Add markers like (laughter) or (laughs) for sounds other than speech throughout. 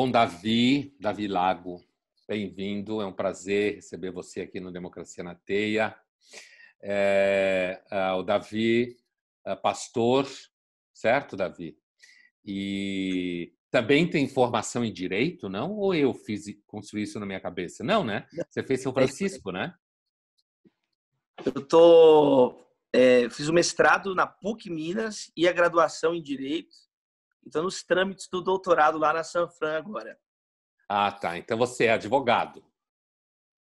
Bom, Davi, Davi Lago, bem-vindo. É um prazer receber você aqui no Democracia na Teia. É, é, o Davi, é pastor, certo, Davi? E também tem formação em direito, não? Ou eu fiz construir isso na minha cabeça? Não, né? Você fez São Francisco, né? Eu tô é, fiz o mestrado na PUC Minas e a graduação em direito. Então, nos trâmites do doutorado lá na Sanfran agora. Ah, tá. Então você é advogado.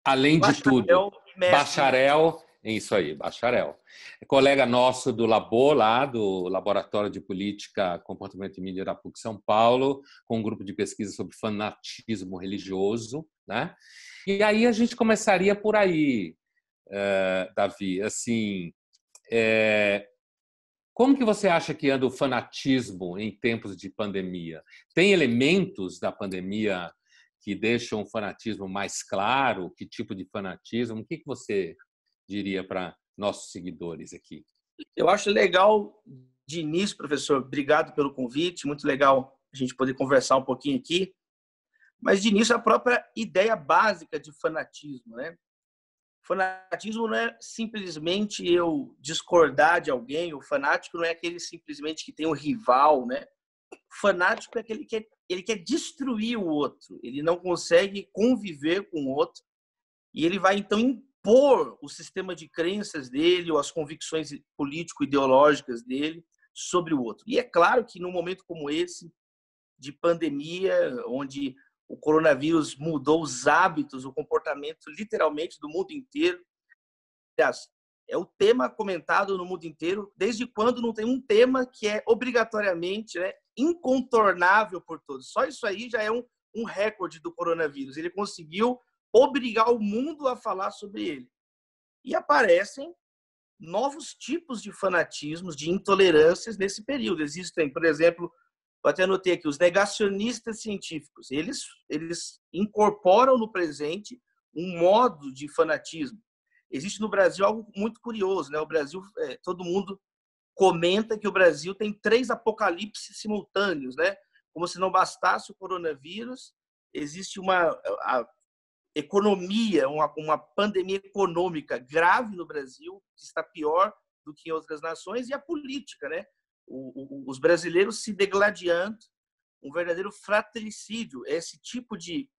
Além bacharel de tudo, bacharel isso aí, bacharel. É colega nosso do Labo, lá do Laboratório de Política, Comportamento e Mídia da PUC São Paulo, com um grupo de pesquisa sobre fanatismo religioso. Né? E aí a gente começaria por aí, uh, Davi. Assim, é, como que você acha que anda o fanatismo em tempos de pandemia? Tem elementos da pandemia que deixam o fanatismo mais claro? Que tipo de fanatismo? O que, que você diria para nossos seguidores aqui? Eu acho legal de início, professor, obrigado pelo convite, muito legal a gente poder conversar um pouquinho aqui. Mas de início a própria ideia básica de fanatismo, né? Fanatismo não é simplesmente eu discordar de alguém, o fanático não é aquele simplesmente que tem um rival, né? O fanático é aquele que quer, ele quer destruir o outro, ele não consegue conviver com o outro e ele vai então impor o sistema de crenças dele ou as convicções político-ideológicas dele sobre o outro. E é claro que num momento como esse, de pandemia, onde o coronavírus mudou os hábitos, o comportamento, literalmente, do mundo inteiro. Aliás, é o tema comentado no mundo inteiro, desde quando não tem um tema que é obrigatoriamente né, incontornável por todos. Só isso aí já é um, um recorde do coronavírus. Ele conseguiu obrigar o mundo a falar sobre ele. E aparecem novos tipos de fanatismos, de intolerâncias nesse período. Existem, por exemplo, eu até anotei aqui, os negacionistas científicos, eles, eles incorporam no presente um modo de fanatismo. Existe no Brasil algo muito curioso, né? O Brasil, é, todo mundo comenta que o Brasil tem três apocalipses simultâneos, né? Como se não bastasse o coronavírus, existe uma economia, uma, uma pandemia econômica grave no Brasil, que está pior do que em outras nações, e a política, né? O, o, os brasileiros se degladiando, um verdadeiro fratricídio, esse tipo de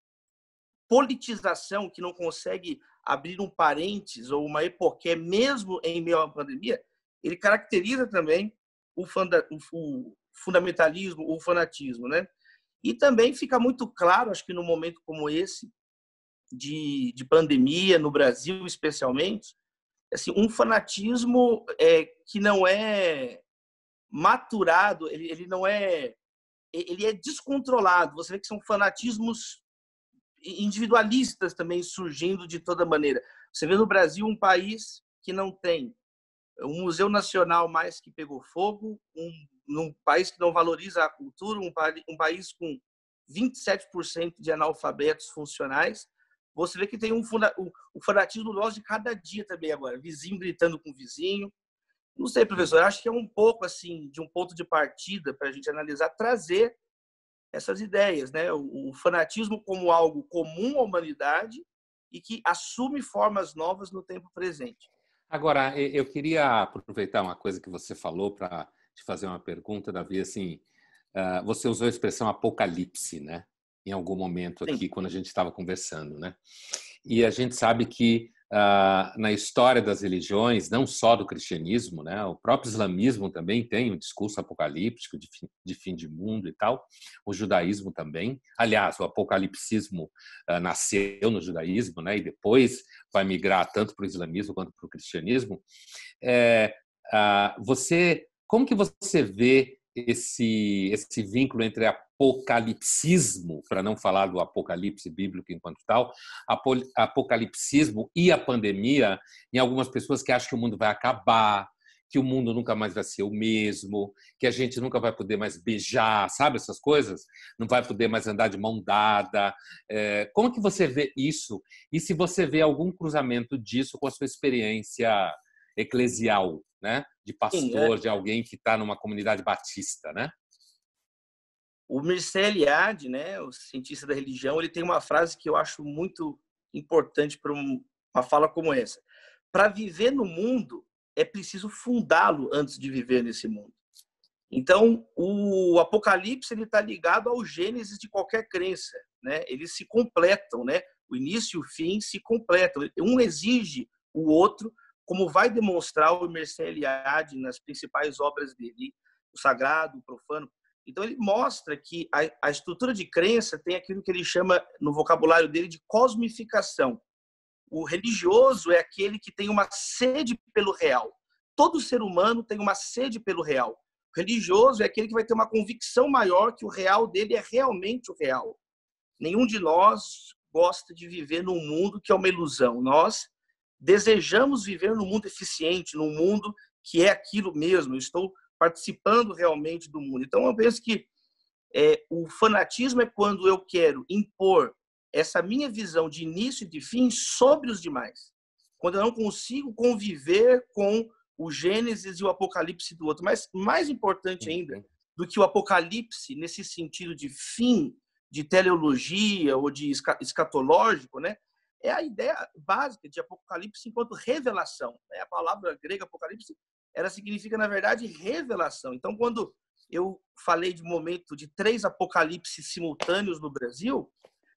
politização que não consegue abrir um parênteses ou uma epoqué mesmo em meio à pandemia, ele caracteriza também o, funda, o fundamentalismo, o fanatismo, né? E também fica muito claro, acho que no momento como esse, de, de pandemia, no Brasil especialmente, assim, um fanatismo é, que não é maturado, ele, ele não é. Ele é descontrolado. Você vê que são fanatismos individualistas também surgindo de toda maneira. Você vê no Brasil um país que não tem um museu nacional mais que pegou fogo, um, um país que não valoriza a cultura, um, um país com 27% de analfabetos funcionais, você vê que tem um, o fanatismo nosso de cada dia também agora. Vizinho gritando com vizinho. Não sei, professor, acho que é um pouco assim, de um ponto de partida para a gente analisar, trazer essas ideias, né? O, fanatismo como algo comum à humanidade e que assume formas novas no tempo presente. Agora, eu queria aproveitar uma coisa que você falou para te fazer uma pergunta, Davi. Assim, ah, você usou a expressão apocalipse, né? em algum momento aqui, Sim. quando a gente estava conversando, né? E a gente sabe que uh, na história das religiões, não só do cristianismo, né? O próprio islamismo também tem um discurso apocalíptico de fim de, fim de mundo e tal. O judaísmo também. Aliás, o apocalipsismo uh, nasceu no judaísmo, né? E depois vai migrar tanto para o islamismo quanto para o cristianismo. É, uh, você, como que você vê esse, esse vínculo entre apocalipsismo, para não falar do apocalipse bíblico enquanto tal, apocalipsismo e a pandemia, em algumas pessoas que acham que o mundo vai acabar, que o mundo nunca mais vai ser o mesmo, que a gente nunca vai poder mais beijar, sabe essas coisas? Não vai poder mais andar de mão dada. É, como que você vê isso? E se você vê algum cruzamento disso com a sua experiência eclesial, né? De pastor, Sim, é. de alguém que está numa comunidade batista, né? O Mircea Eliade, né, o cientista da religião, ele tem uma frase que eu acho muito importante para uma fala como essa. Para viver no mundo, é preciso fundá-lo antes de viver nesse mundo. Então, o Apocalipse ele está ligado ao Gênesis de qualquer crença, né? Eles se completam, né? O início e o fim se completam. Um exige o outro, como vai demonstrar o Mercé Eliade nas principais obras dele, o sagrado, o profano. Então, ele mostra que a, a estrutura de crença tem aquilo que ele chama, no vocabulário dele, de cosmificação. O religioso é aquele que tem uma sede pelo real. Todo ser humano tem uma sede pelo real religioso é aquele que vai ter uma convicção maior que o real dele é realmente o real. Nenhum de nós gosta de viver num mundo que é uma ilusão. Nós desejamos viver num mundo eficiente, num mundo que é aquilo mesmo. Eu estou participando realmente do mundo. Então, eu penso que é, o fanatismo é quando eu quero impor essa minha visão de início e de fim sobre os demais. Quando eu não consigo conviver com o Gênesis e o Apocalipse do outro. Mas mais importante ainda do que o Apocalipse, nesse sentido de fim, de teleologia ou de escatológico, né? É a ideia básica de Apocalipse enquanto revelação. Né? A palavra grega Apocalipse, ela significa, na verdade, revelação. Então, quando eu falei de momento de três apocalipses simultâneos no Brasil,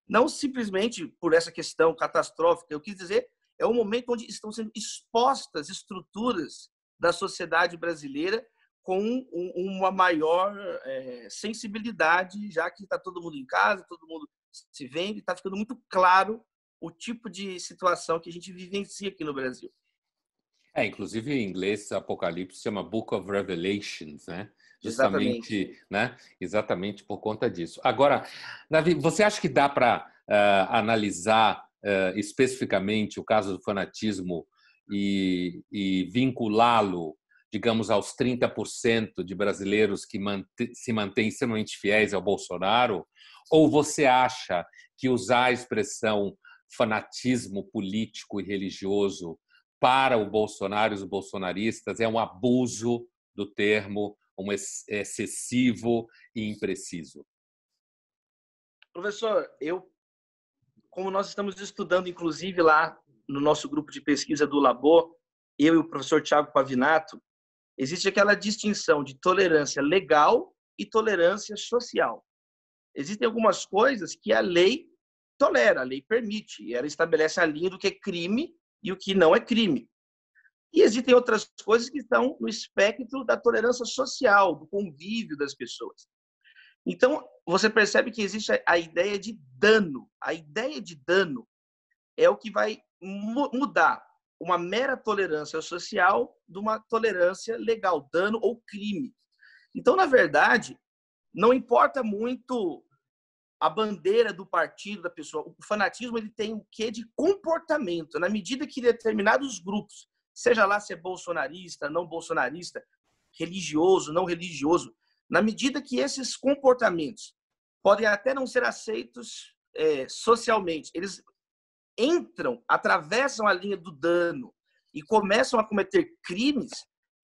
não simplesmente por essa questão catastrófica, eu quis dizer é um momento onde estão sendo expostas estruturas da sociedade brasileira com uma maior é, sensibilidade, já que está todo mundo em casa, todo mundo se vende, está ficando muito claro o tipo de situação que a gente vivencia aqui no Brasil. É, inclusive em inglês, Apocalipse chama Book of Revelations, né? Justamente, exatamente. né? Exatamente por conta disso. Agora, Davi, você acha que dá para uh, ah, analisar uh, especificamente o caso do fanatismo e, e vinculá-lo, digamos, aos 30% de brasileiros que se mantêm extremamente fiéis ao Bolsonaro? Ou você acha que usar a expressão fanatismo político e religioso para o Bolsonaro e os bolsonaristas é um abuso do termo, um excessivo e impreciso? Professor, eu, como nós estamos estudando, inclusive lá no nosso grupo de pesquisa do Labor, eu e o professor Tiago Pavinato, existe aquela distinção de tolerância legal e tolerância social. Existem algumas coisas que a lei tolera, a lei permite, ela estabelece a linha do que é crime e o que não é crime. E existem outras coisas que estão no espectro da tolerância social, do convívio das pessoas. Então, você percebe que existe a ideia de dano. A ideia de dano é o que vai mudar uma mera tolerância social de uma tolerância legal, dano ou crime. Então, na verdade, não importa muito a bandeira do partido da pessoa. O fanatismo ele tem o quê de comportamento. Na medida que determinados grupos, seja lá se é bolsonarista, não bolsonarista, religioso, não religioso, na medida que esses comportamentos podem até não ser aceitos é, socialmente, eles entram, atravessam a linha do dano e começam a cometer crimes,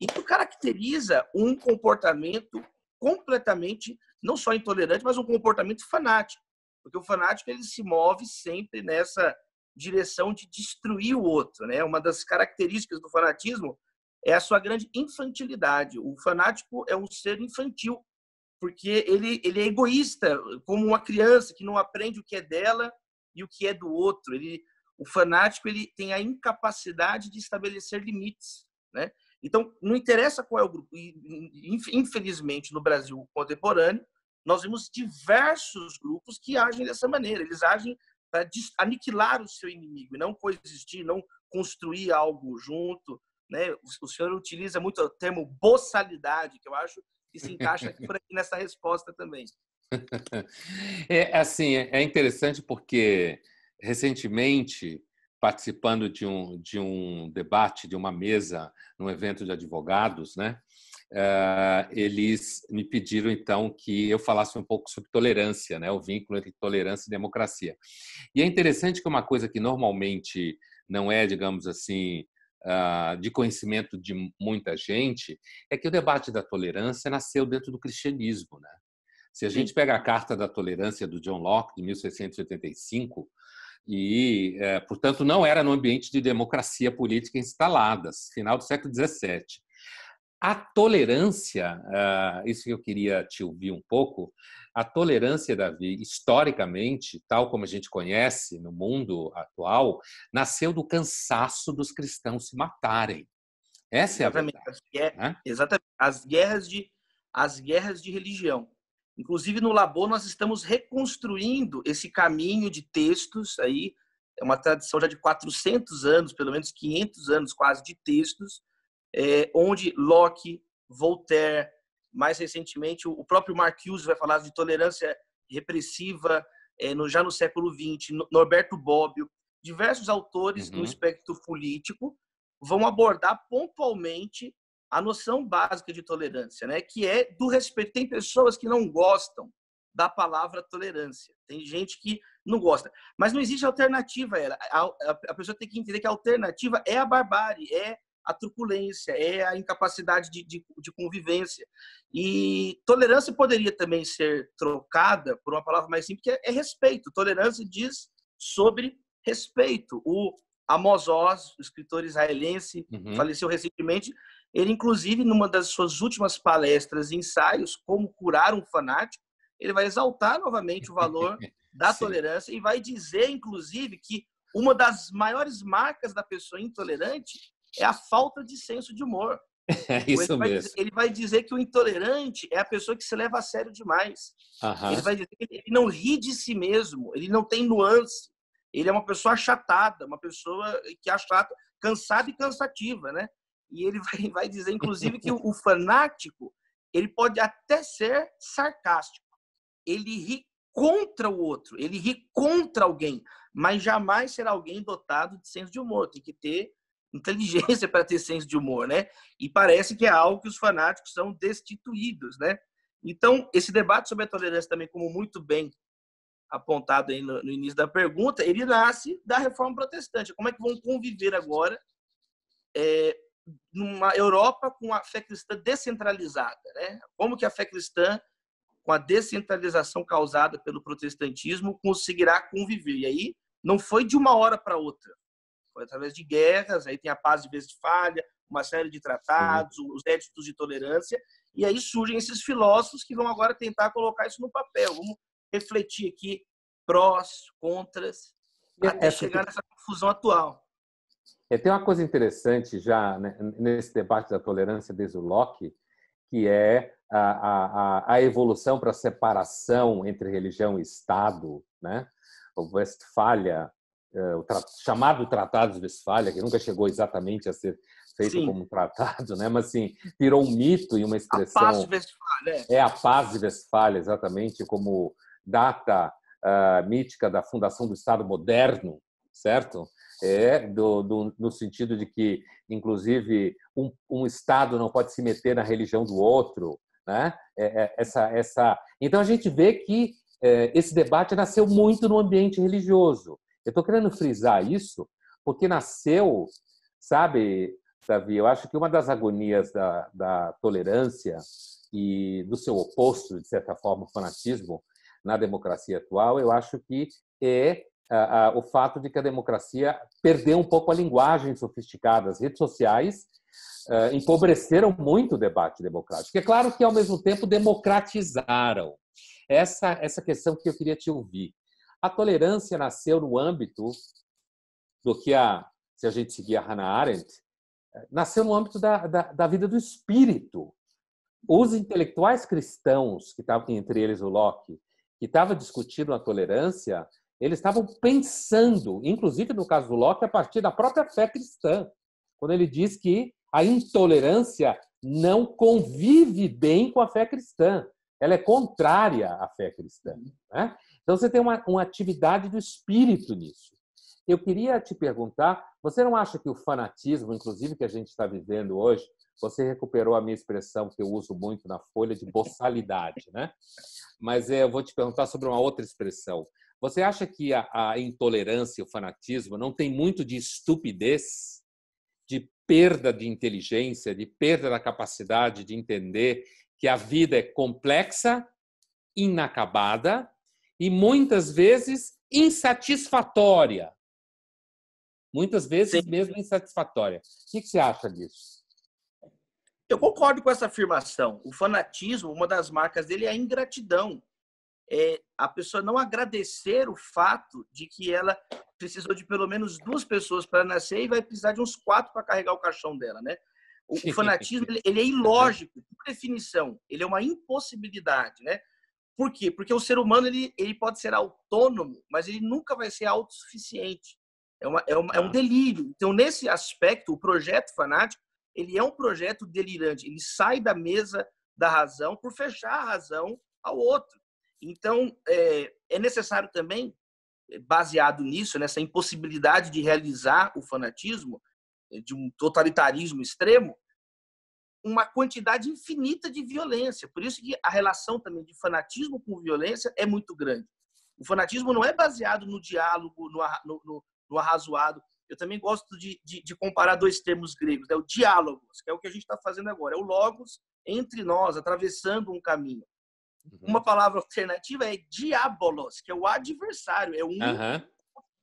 isso caracteriza um comportamento completamente não só intolerante, mas um comportamento fanático. Porque o fanático ele se move sempre nessa direção de destruir o outro, né? Uma das características do fanatismo é a sua grande infantilidade. O fanático é um ser infantil, porque ele, ele é egoísta, como uma criança que não aprende o que é dela e o que é do outro. Ele, o fanático ele tem a incapacidade de estabelecer limites, né? Então, não interessa qual é o grupo. Infelizmente, no Brasil contemporâneo, nós vemos diversos grupos que agem dessa maneira. Eles agem para aniquilar o seu inimigo, não coexistir, não construir algo junto. Né? O senhor utiliza muito o termo boçalidade, que eu acho que se encaixa por aqui nessa resposta também. (laughs) É assim, é interessante porque recentemente participando de um de um debate de uma mesa num evento de advogados, né? Uh, eles me pediram então que eu falasse um pouco sobre tolerância, né, o vínculo entre tolerância e democracia. E é interessante que uma coisa que normalmente não é, digamos assim, uh, de conhecimento de muita gente, é que o debate da tolerância nasceu dentro do cristianismo, né? Se a gente pega a Carta da Tolerância do John Locke, de 1685, e, é, portanto, não era no ambiente de democracia política instaladas, final do século XVII. A tolerância, uh, isso que eu queria te ouvir um pouco, a tolerância, Davi, historicamente, tal como a gente conhece no mundo atual, nasceu do cansaço dos cristãos se matarem. Essa é a verdade. As guerras, né? Exatamente. As guerras, de, as guerras de religião. Inclusive, no Labor, nós estamos reconstruindo esse caminho de textos aí, é uma tradição já de 400 anos, pelo menos 500 anos quase, de textos, é, onde Locke, Voltaire, mais recentemente o próprio Marcuse vai falar de tolerância repressiva é, no, já no século XX, Norberto Bobbio, diversos autores uhum. no espectro político vão abordar pontualmente a noção básica de tolerância, né? Que é do respeito. Tem pessoas que não gostam da palavra tolerância. Tem gente que não gosta, mas não existe alternativa. Ela. A, a, a pessoa tem que entender que a alternativa é a barbárie, é a truculência, é a incapacidade de, de, de, convivência. E tolerância poderia também ser trocada por uma palavra mais simples, que é, é respeito. Tolerância diz sobre respeito. O Amos Oz, escritor israelense, uhum. faleceu recentemente. Ele, inclusive, numa das suas últimas palestras e ensaios, Como Curar um Fanático, ele vai exaltar novamente o valor (laughs) da tolerância e vai dizer, inclusive, que uma das maiores marcas da pessoa intolerante é a falta de senso de humor. É isso ele vai, mesmo. Ele vai dizer que o intolerante é a pessoa que se leva a sério demais. Uhum. Ele vai dizer que ele não ri de si mesmo, ele não tem nuance. Ele é uma pessoa achatada, uma pessoa que é chata, cansada e cansativa, né? E ele (laughs) vai, vai dizer, inclusive, que o, o fanático ele pode até ser sarcástico. Ele ri contra o outro, ele ri contra alguém, mas jamais será alguém dotado de senso de humor. Tem que ter inteligência (laughs) para ter senso de humor, né? E parece que é algo que os fanáticos são destituídos, né? Então, esse debate sobre a tolerância também, como muito bem apontado aí no, no início da pergunta, ele nasce da reforma protestante. Como é que vão conviver agora é, numa Europa com a fé cristã descentralizada, né? Como que a fé cristã, com a descentralização causada pelo protestantismo, conseguirá conviver? E aí não foi de uma hora para outra foi através de guerras, aí tem a paz de Westfália, uma série de tratados, uhum. os éditos de tolerância, e aí surgem esses filósofos que vão agora tentar colocar isso no papel. Vamos refletir aqui prós, contras, até Essa chegar nessa confusão atual. É, tem uma coisa interessante já né, nesse debate da tolerância desde o Locke, que é a, a, a evolução para a separação entre religião e Estado. Né? O Westfália é, o tra chamado Tratado de Westfália, que nunca chegou exatamente a ser feito Sim. como um tratado, né? mas assim, virou um mito e uma expressão. A paz de Westfália. É a paz de Westfália, exatamente, como data uh, mítica da fundação do Estado moderno, certo? É do, do, no sentido de que, inclusive, um, um Estado não pode se meter na religião do outro, né? É, é, essa, essa. Então a gente vê que é, esse debate nasceu muito no ambiente religioso. Eu estou querendo frisar isso porque nasceu, sabe, Davi, eu acho que uma das agonias da, da tolerância e do seu oposto, de certa forma, o fanatismo na democracia atual, eu acho que é a, a, o fato de que a democracia perdeu um pouco a linguagem sofisticada. As redes sociais uh, empobreceram muito o debate democrático. É claro que, ao mesmo tempo, democratizaram. Essa, essa questão que eu queria te ouvir. A tolerância nasceu no âmbito do que a, se a gente seguir a Hannah Arendt, nasceu no âmbito da, da, da vida do espírito. Os intelectuais cristãos, que estavam entre eles o Locke, que estavam discutindo a tolerância, eles estavam pensando, inclusive no caso do Locke, a partir da própria fé cristã, quando ele diz que a intolerância não convive bem com a fé cristã, ela é contrária à fé cristã. Né? Então você tem uma, uma atividade do espírito nisso. Eu queria te perguntar, você não acha que o fanatismo, inclusive que a gente está vivendo hoje, você recuperou a minha expressão que eu uso muito na folha de boçalidade, né? Mas é, eu vou te perguntar sobre uma outra expressão. Você acha que a, a intolerância e o fanatismo não tem muito de estupidez, de perda de inteligência, de perda da capacidade de entender que a vida é complexa inacabada e muitas vezes insatisfatória. Muitas vezes Sim. mesmo insatisfatória. O que você acha disso? Eu concordo com essa afirmação. O fanatismo, uma das marcas dele é a ingratidão. É a pessoa não agradecer o fato de que ela precisou de pelo menos duas pessoas para nascer e vai precisar de uns quatro para carregar o caixão dela, né? O, o (laughs) fanatismo ele, é ilógico, por definição. Ele é uma impossibilidade, né? Por quê? Porque o ser humano ele, ele pode ser autônomo, mas ele nunca vai ser autossuficiente. É, uma, é, uma, é um ah. delírio. Então, nesse aspecto, o projeto fanático ele é um projeto delirante. Ele sai da mesa da razão por fechar a razão ao outro. Então, é, é necessário também, baseado nisso, nessa impossibilidade de realizar o fanatismo, de um totalitarismo extremo, uma quantidade infinita de violência. Por isso que a relação também de fanatismo com violência é muito grande. O fanatismo não é baseado no diálogo, no, no, no arrazoado. Eu também gosto de, de, de, comparar dois termos gregos, é né? o diálogo, que é o que a gente está fazendo agora, é o logos entre nós, atravessando um caminho. Uhum. Uma palavra alternativa é diabolos, que é o adversário, é um uhum.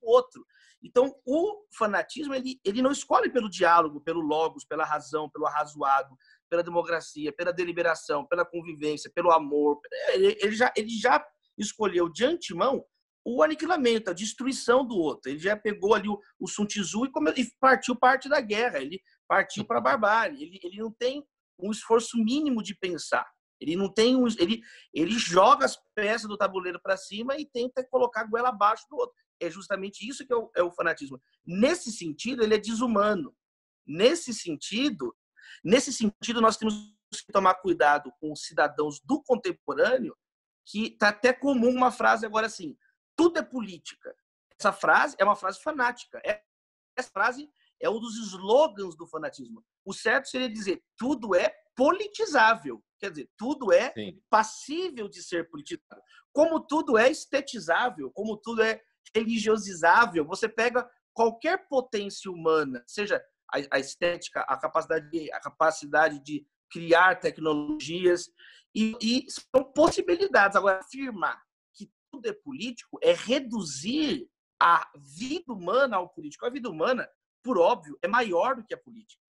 outro. Então, o fanatismo, ele, ele não escolhe pelo diálogo, pelo logos, pela razão, pelo arrazoado, pela democracia, pela deliberação, pela convivência, pelo amor. Ele, ele, já, ele já escolheu de antemão o aniquilamento, a destruição do outro. Ele já pegou ali o, o Sun Tzu e, come, e partiu parte da guerra, ele partiu para a barbárie. Ele, ele não tem um esforço mínimo de pensar. Ele não tem um, ele, ele joga as peças do tabuleiro para cima e tenta colocar a goela abaixo do outro é justamente isso que é o, é o fanatismo. Nesse sentido, ele é desumano. Nesse sentido, nesse sentido, nós temos que tomar cuidado com os cidadãos do contemporâneo, que está até comum uma frase agora assim: tudo é política. Essa frase é uma frase fanática. É, essa frase é um dos slogans do fanatismo. O certo seria dizer tudo é politizável. Quer dizer, tudo é Sim. passível de ser politizado. Como tudo é estetizável, como tudo é religiosizável. Você pega qualquer potência humana, seja a, estética, a capacidade, a capacidade de criar tecnologias, e, e são possibilidades. Agora, afirmar que tudo é político é reduzir a vida humana ao político. A vida humana, por óbvio, é maior do que a política.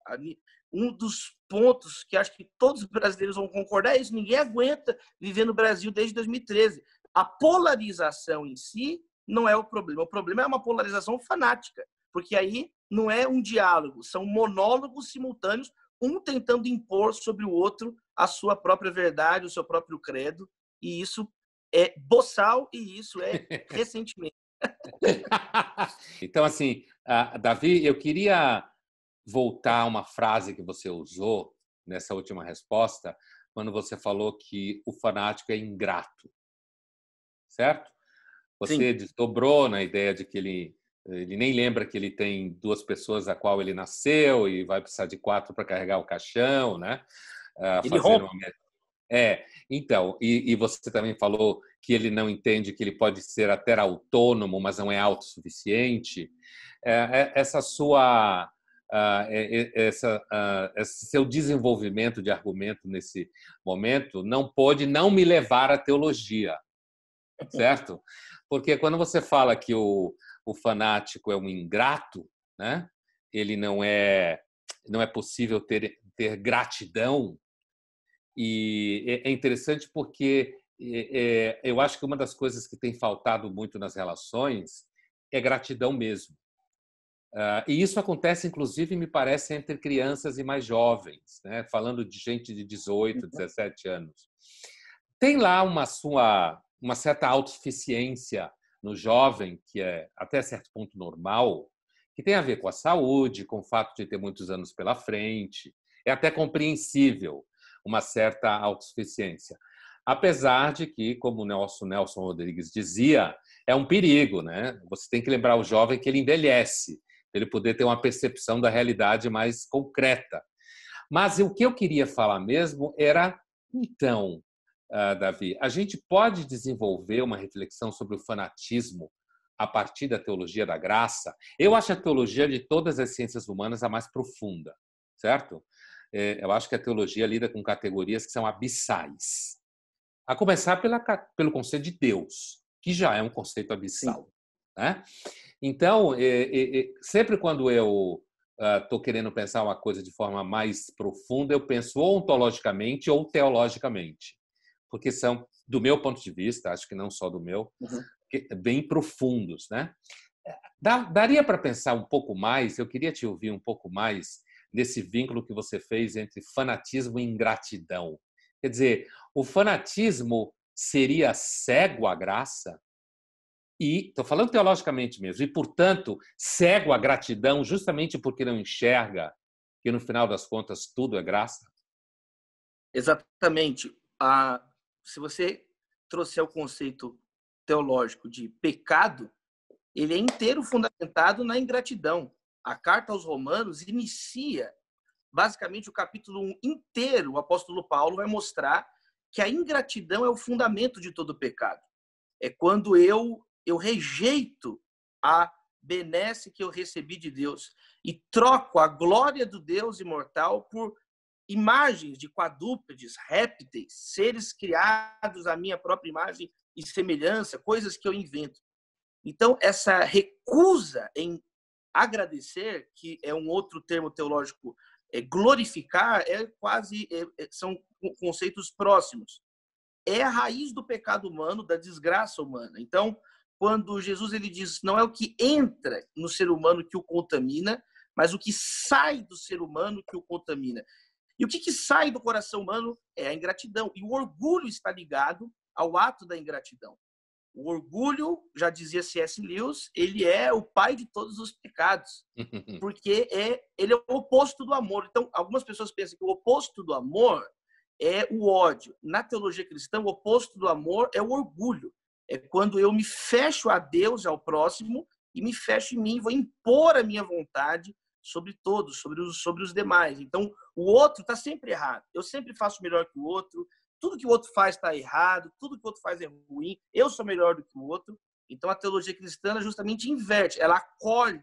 Um dos pontos que acho que todos os brasileiros vão concordar é isso: ninguém aguenta viver no Brasil desde 2013. A polarização em si não é o problema. O problema é uma polarização fanática, porque aí não é um diálogo, são monólogos simultâneos, um tentando impor sobre o outro a sua própria verdade, o seu próprio credo, e isso é boçal e isso é (laughs) ressentimento. então, assim, Davi, eu queria voltar a uma frase que você usou nessa última resposta, quando você falou que o fanático é ingrato, certo? Você Sim. desdobrou na ideia de que ele ele nem lembra que ele tem duas pessoas a qual ele nasceu e vai precisar de quatro para carregar o caixão, né? Uh, ele rompe. Uma... É, então, e, e, você também falou que ele não entende que ele pode ser até autônomo, mas não é autossuficiente. É, é, essa sua, uh, essa, uh, esse seu desenvolvimento de argumento nesse momento não pode não me levar à teologia, certo? Porque quando você fala que o, o fanático é um ingrato, né? ele não é, não é possível ter, ter gratidão. E é, é interessante porque é, é, eu acho que uma das coisas que tem faltado muito nas relações é gratidão mesmo. Uh, e isso acontece, inclusive, me parece, entre crianças e mais jovens, né? falando de gente de 18, 17 uhum. anos. Tem lá uma sua uma certa autossuficiência no jovem, que é até certo ponto normal, que tem a ver com a saúde, com o fato de ter muitos anos pela frente. É até compreensível uma certa autossuficiência. Apesar de que, como o Nelson, Nelson Rodrigues dizia, é um perigo, né? Você tem que lembrar o jovem que ele envelhece, ele poder ter uma percepção da realidade mais concreta. Mas o que eu queria falar mesmo era, então, uh, Davi, a gente pode desenvolver uma reflexão sobre o fanatismo a partir da teologia da graça? Eu acho a teologia de todas as ciências humanas a mais profunda, certo? É, eu acho que a teologia lida com categorias que são abissais. A começar pela, pelo conceito de Deus, que já é um conceito abissal. Né? Então, é, é, sempre quando eu estou uh, querendo pensar uma coisa de forma mais profunda, eu penso ou ontologicamente ou teologicamente, porque são, do meu ponto de vista, acho que não só do meu, uhum. bem profundos, né? daria para pensar um pouco mais, eu queria te ouvir um pouco mais nesse vínculo que você fez entre fanatismo e ingratidão. Quer dizer, o fanatismo seria cego à graça? E, estou falando teologicamente mesmo, e, portanto, cego à gratidão justamente porque não enxerga que, no final das contas, tudo é graça? Exatamente. Ah, se você trouxer o conceito teológico de pecado, ele é inteiro fundamentado na ingratidão. A carta aos Romanos inicia basicamente o capítulo 1 inteiro. O apóstolo Paulo vai mostrar que a ingratidão é o fundamento de todo pecado. É quando eu eu rejeito a benesse que eu recebi de Deus e troco a glória do Deus imortal por imagens de quadrúpedes, répteis, seres criados à minha própria imagem e semelhança, coisas que eu invento. Então, essa recusa em agradecer, que é um outro termo teológico, é glorificar, é quase é, é, são conceitos próximos. É a raiz do pecado humano, da desgraça humana. Então, quando Jesus ele diz, não é o que entra no ser humano que o contamina, mas o que sai do ser humano que o contamina. E o que, que sai do coração humano é a ingratidão. E o orgulho está ligado ao ato da ingratidão. O orgulho, já dizia C.S. Lewis, ele é o pai de todos os pecados, (laughs) porque é ele é o oposto do amor. Então, algumas pessoas pensam que o oposto do amor é o ódio. Na teologia cristã, o oposto do amor é o orgulho. É quando eu me fecho a Deus ao próximo e me fecho em mim, vou impor a minha vontade sobre todos, sobre os, sobre os demais. Então, o outro está sempre errado. Eu sempre faço melhor que o outro, tudo que o outro faz está errado, tudo que o outro faz é ruim, eu sou melhor do que o outro. Então a teologia cristã justamente inverte, ela acolhe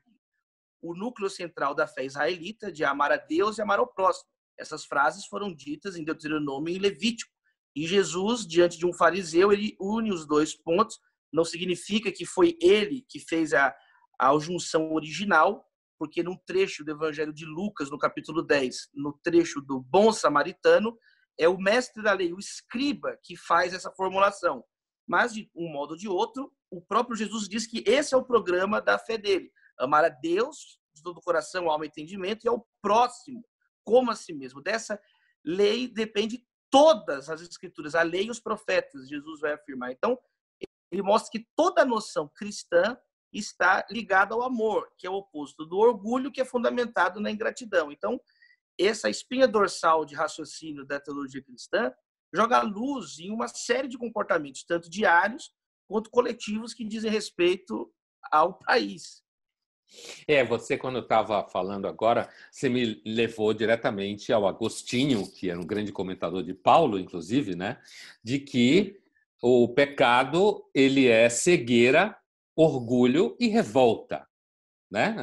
o núcleo central da fé israelita de amar a Deus e amar ao próximo. Essas frases foram ditas em Deuteronômio e Levítico. E Jesus, diante de um fariseu, ele une os dois pontos. Não significa que foi ele que fez a, a junção original, porque num trecho do Evangelho de Lucas, no capítulo 10, no trecho do bom samaritano, é o mestre da lei, o escriba, que faz essa formulação. Mas, de um modo ou de outro, o próprio Jesus diz que esse é o programa da fé dele: amar a Deus de todo o coração, alma e entendimento, e ao próximo, como a si mesmo. Dessa lei depende todas as escrituras, a lei e os profetas, Jesus vai afirmar. Então, ele mostra que toda a noção cristã está ligada ao amor, que é o oposto do orgulho, que é fundamentado na ingratidão. Então, essa espinha dorsal de raciocínio da teologia cristã joga luz em uma série de comportamentos, tanto diários quanto coletivos, que dizem respeito ao país. É, você, quando estava falando agora, você me levou diretamente ao Agostinho, que era um grande comentador de Paulo, inclusive, né? De que o pecado ele é cegueira, orgulho e revolta né?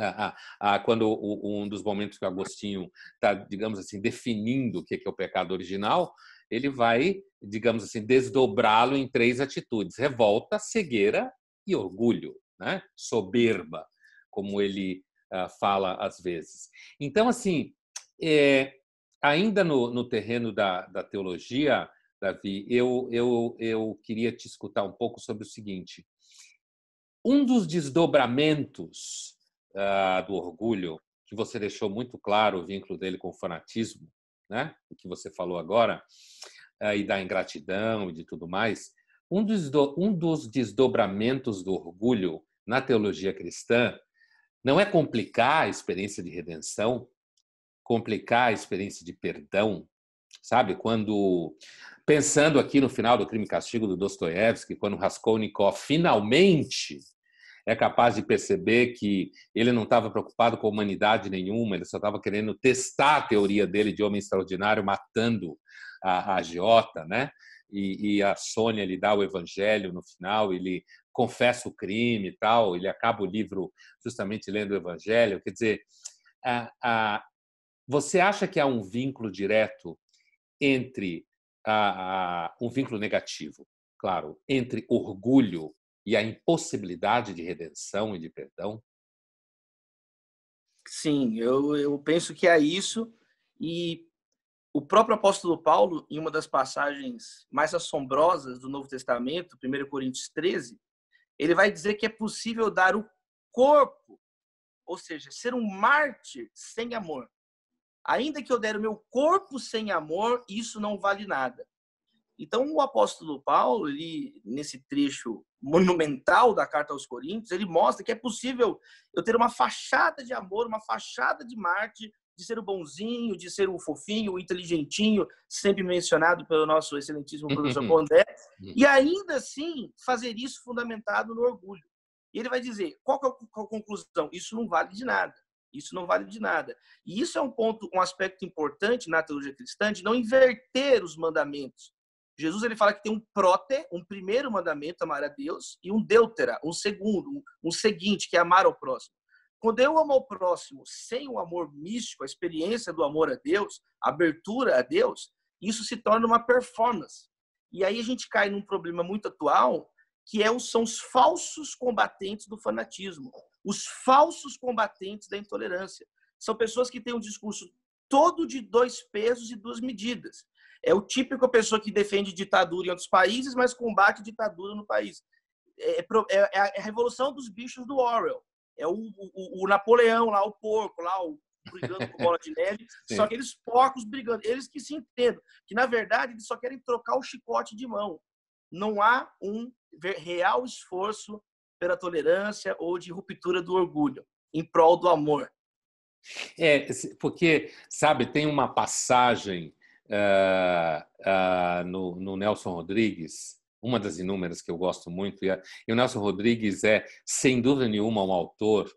Quando um dos momentos que o Agostinho está, digamos assim, definindo o que é o pecado original, ele vai, digamos assim, desdobrá-lo em três atitudes: revolta, cegueira e orgulho, né? Soberba, como ele uh, fala às vezes. Então, assim, é, ainda no, no terreno da, da teologia, Davi, eu, eu, eu queria te escutar um pouco sobre o seguinte. Um dos desdobramentos uh, do orgulho, que você deixou muito claro o vínculo dele com o fanatismo, né? o que você falou agora, uh, e da ingratidão e de tudo mais, um dos desdobramentos do orgulho na teologia cristã não é complicar a experiência de redenção, complicar a experiência de perdão, sabe? Quando pensando aqui no final do Crime e Castigo do Dostoiévski, quando Raskolnikov finalmente é capaz de perceber que ele não estava preocupado com a humanidade nenhuma, ele só estava querendo testar a teoria dele de homem extraordinário, matando a, a né? E, e, a Sônia lhe dá o evangelho no final, ele confessa o crime e tal, ele acaba o livro justamente lendo o evangelho. Quer dizer, você acha que há um vínculo direto entre um vínculo negativo, claro, entre orgulho e a impossibilidade de redenção e de perdão? Sim, eu, eu penso que é isso. E o próprio apóstolo Paulo, em uma das passagens mais assombrosas do Novo Testamento, 1 Coríntios 13, ele vai dizer que é possível dar o corpo, ou seja, ser um mártir sem amor. Ainda que eu der o meu corpo sem amor, isso não vale nada. Então, o apóstolo Paulo, ele, nesse trecho monumental da carta aos Coríntios, ele mostra que é possível eu ter uma fachada de amor, uma fachada de Marte, de ser o bonzinho, de ser o fofinho, o inteligentinho, sempre mencionado pelo nosso excelentíssimo professor Pondé, e ainda assim fazer isso fundamentado no orgulho. E ele vai dizer, qual é a conclusão? Isso não vale de nada. Isso não vale de nada. E isso é um ponto, um aspecto importante na teologia cristã de não inverter os mandamentos. Jesus ele fala que tem um prote, um primeiro mandamento, amar a Deus, e um deutera, um segundo, um, um seguinte, que é amar ao próximo. Quando eu amo ao próximo sem o amor místico, a experiência do amor a Deus, a abertura a Deus, isso se torna uma performance. E aí a gente cai num problema muito atual, que é, são os falsos combatentes do fanatismo, os falsos combatentes da intolerância. São pessoas que têm um discurso todo de dois pesos e duas medidas. É o típico pessoa que defende ditadura em outros países, mas combate ditadura no país. É, é, é a revolução dos bichos do Orwell. É o, o, o Napoleão lá, o porco lá, o brigando com bola de neve, (laughs) só aqueles porcos brigando, eles que se entendam, que na verdade eles só querem trocar o chicote de mão. Não há um real esforço pela tolerância ou de ruptura do orgulho, em prol do amor. É, porque, sabe, tem uma passagem uh, uh, no, no, Nelson Rodrigues, uma das inúmeras que eu gosto muito, e, a, e o Nelson Rodrigues é, sem dúvida nenhuma, um autor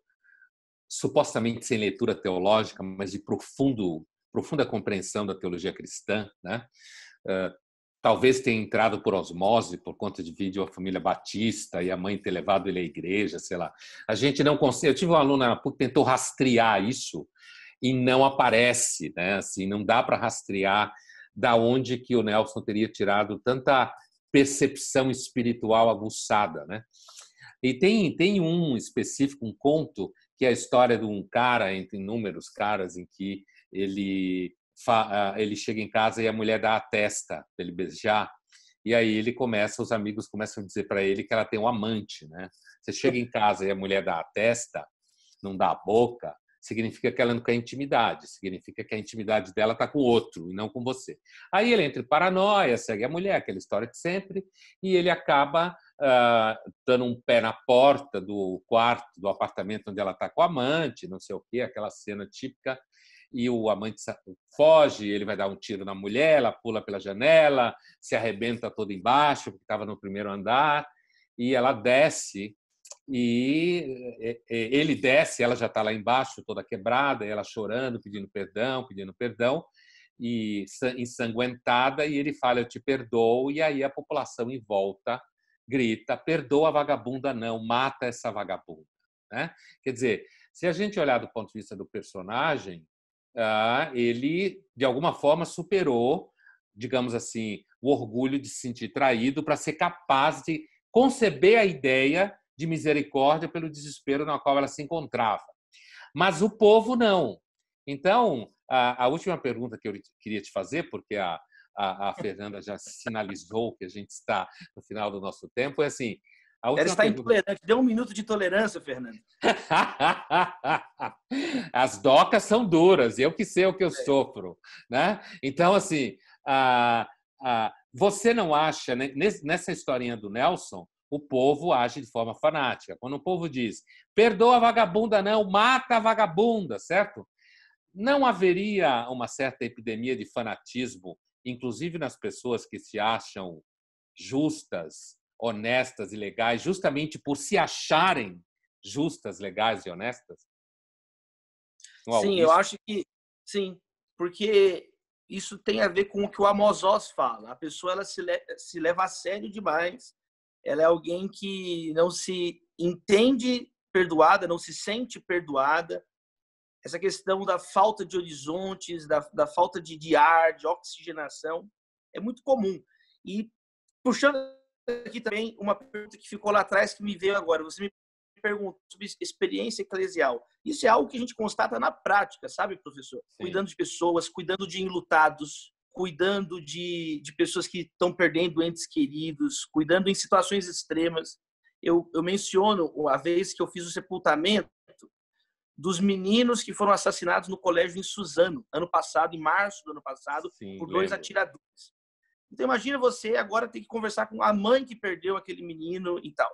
supostamente sem leitura teológica, mas de profundo, profunda compreensão da teologia cristã, né? Uh, talvez tenha entrado por osmose por conta de vídeo a família Batista e a mãe ter levado ele à igreja, sei lá. A gente não consegue. Eu tive uma aluna que tentou rastrear isso e não aparece, né? Assim, não dá para rastrear da onde que o Nelson teria tirado tanta percepção espiritual aguçada, né? E tem tem um específico, um conto que é a história de um cara entre inúmeros caras em que ele ele chega em casa e a mulher dá a testa para ele beijar e aí ele começa, os amigos começam a dizer para ele que ela tem um amante, né? Você chega em casa e a mulher dá a testa, não dá a boca, significa que ela não quer intimidade, significa que a intimidade dela está com o outro e não com você. Aí ele entra em paranoia, segue a mulher, aquela história de sempre, e ele acaba uh, dando um pé na porta do quarto, do apartamento onde ela está com o amante, não sei o quê, aquela cena típica, e o amante foge, ele vai dar um tiro na mulher, ela pula pela janela, se arrebenta toda embaixo, porque estava no primeiro andar, e ela desce e é, é, ele desce, ela já está lá embaixo, toda quebrada, ela chorando, pedindo perdão, pedindo perdão, e ensanguentada, e ele fala: Eu te perdoo, e aí a população em volta grita: Perdoa a vagabunda, não, mata essa vagabunda. Né? Quer dizer, se a gente olhar do ponto de vista do personagem, ah, ele de alguma forma superou, digamos assim, o orgulho de se sentir traído para ser capaz de conceber a ideia de misericórdia pelo desespero na qual ela se encontrava. Mas o povo não. Então, a, a última pergunta que eu queria te fazer, porque a, a, a, (laughs) Fernanda já sinalizou que a gente está no final do nosso tempo, é assim. Ela está pergunta... intolerante. Dê um minuto de tolerância, Fernanda. (laughs) As docas são duras, eu que sei o que eu é. sofro. Né? Então, assim, a, a, você não acha, né, nessa historinha do Nelson, o povo age de forma fanática. Quando o povo diz, perdoa a vagabunda não, mata a vagabunda, certo? Não haveria uma certa epidemia de fanatismo, inclusive nas pessoas que se acham justas, honestas e legais, justamente por se acharem justas, legais e honestas? sim, eu acho que sim, porque isso tem a ver com o que o Amos Oz fala. A pessoa ela se, le se leva a sério demais ela é alguém que não se entende perdoada, não se sente perdoada. Essa questão da falta de horizontes, da, da falta de, de ar, de oxigenação. é muito comum. E puxando aqui também uma pergunta que ficou lá atrás que me veio agora. Você me perguntou sobre experiência eclesial. Isso é algo que a gente constata na prática, sabe, professor? Sim. Cuidando de pessoas, cuidando de enlutados, cuidando de, de pessoas que estão perdendo entes queridos, cuidando em situações extremas. Eu, eu menciono a vez que eu fiz o sepultamento dos meninos que foram assassinados no colégio em Suzano, ano passado, em março do ano passado, Sim, por dois lembro. atiradores. Então imagina você agora ter que conversar com a mãe que perdeu aquele menino e tal.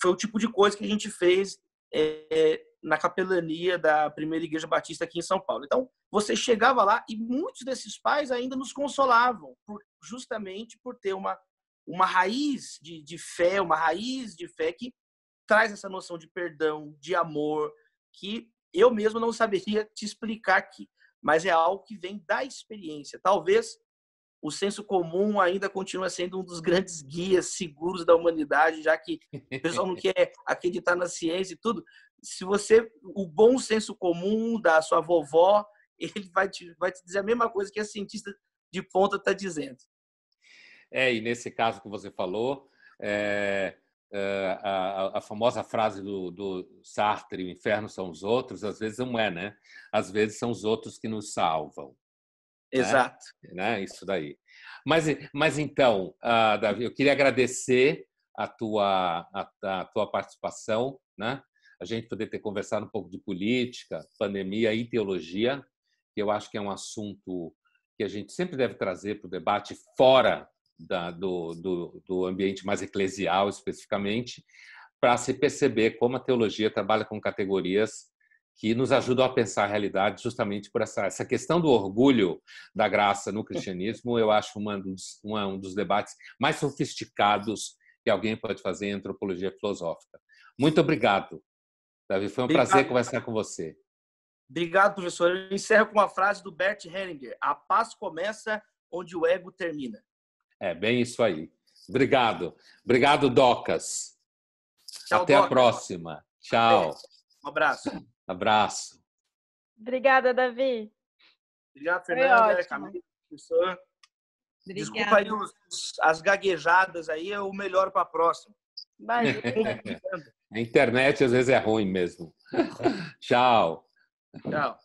Foi o tipo de coisa que a gente fez é, na capelania da primeira igreja batista aqui em São Paulo. Então você chegava lá e muitos desses pais ainda nos consolavam, por, justamente por ter uma uma raiz de, de fé, uma raiz de fé que traz essa noção de perdão, de amor, que eu mesmo não saberia te explicar aqui, mas é algo que vem da experiência. Talvez o senso comum ainda continua sendo um dos grandes guias seguros da humanidade, já que o pessoal não (laughs) quer acreditar na ciência e tudo. Se você, o bom senso comum da sua vovó, (laughs) ele vai te, vai te dizer a mesma coisa que a cientista de ponta está dizendo. É, e nesse caso que você falou, é, é, a, a, famosa frase do, do Sartre, o inferno são os outros, às vezes não é, né? Às vezes são os outros que nos salvam. Né? Exato. Né? né? Isso daí. Mas, mas então, uh, Davi, eu queria agradecer a tua, a, a, tua participação, né? A gente poder ter conversado um pouco de política, pandemia e teologia, que eu acho que é um assunto que a gente sempre deve trazer para o debate fora da, do, do, do ambiente mais eclesial, especificamente, para se perceber como a teologia trabalha com categorias que nos ajudam a pensar a realidade justamente por essa, essa questão do orgulho da graça no cristianismo, eu acho uma dos, uma, um dos debates mais sofisticados que alguém pode fazer em antropologia filosófica. Muito obrigado, Davi. Foi um obrigado. prazer conversar com você. Obrigado, professor. Eu encerro com uma frase do Bert Hellinger: A paz começa onde o ego termina. É bem isso aí. Obrigado. Obrigado, Docas. Tchau, Até Docas. a próxima. Tchau. Um abraço. Abraço. Obrigada, Davi. Obrigado, Fernanda. Camila, professor. Desculpa aí os, as gaguejadas aí, é o melhor para a próxima. (laughs) a internet às vezes é ruim mesmo. (laughs) Tchau. Tchau.